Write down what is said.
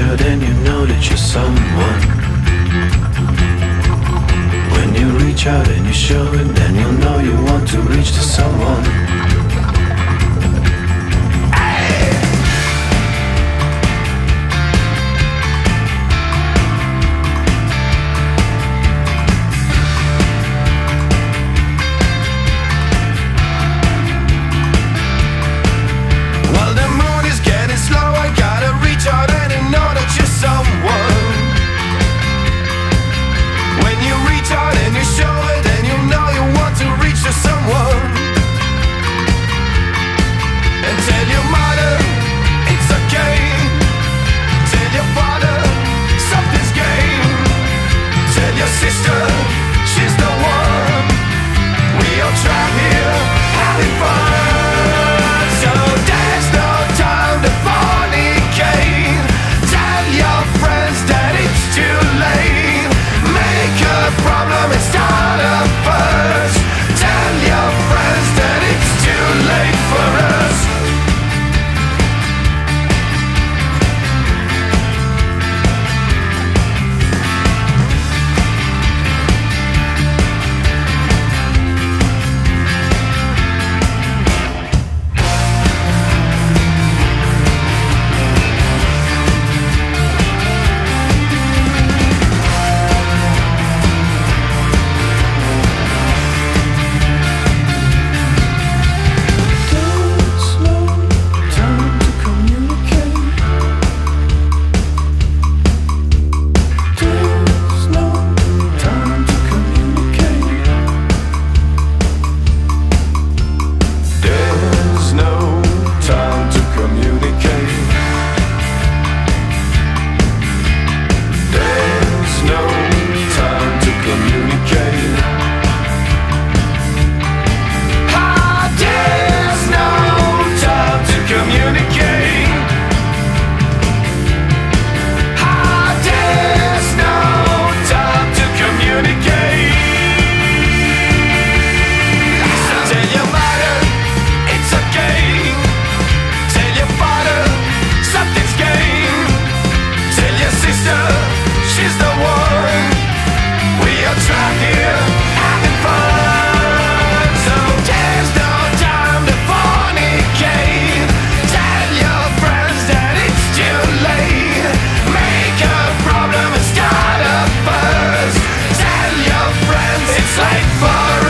and you know that you're someone. When you reach out and you show it, then you'll know you want to reach to someone. far